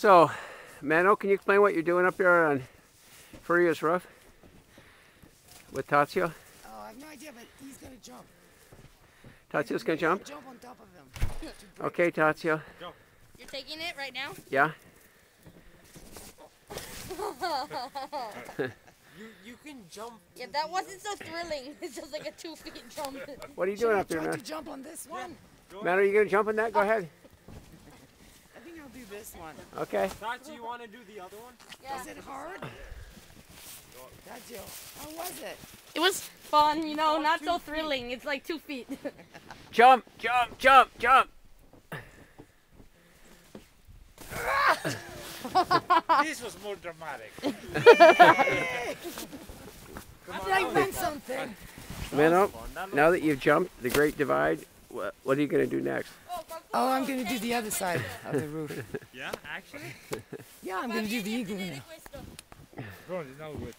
So, Manon, can you explain what you're doing up here on Furia's roof with Tazio? Oh, I have no idea, but he's gonna jump. Tazio's gonna jump? Jump on top of him. Okay, Tazio. You're taking it right now? Yeah? You you can jump. Yeah, that wasn't so thrilling. It's just like a two feet jump. What are you Should doing I up there, man? to jump on this one? Man, are you gonna jump on that? Go uh, ahead. I think I'll do this one. Okay. Tati, you want to do the other one? Yeah. Is it hard? That's you. How was it? It was fun, you know, not so thrilling. It's like two feet. Jump, jump, jump, jump. This was more dramatic. I think I meant something. Manon, now that you've jumped the Great Divide, what, what are you gonna do next? Oh, Oh, I'm gonna do the other side of the roof. Yeah, actually. Yeah, I'm gonna do the igloo now. Bro, now we're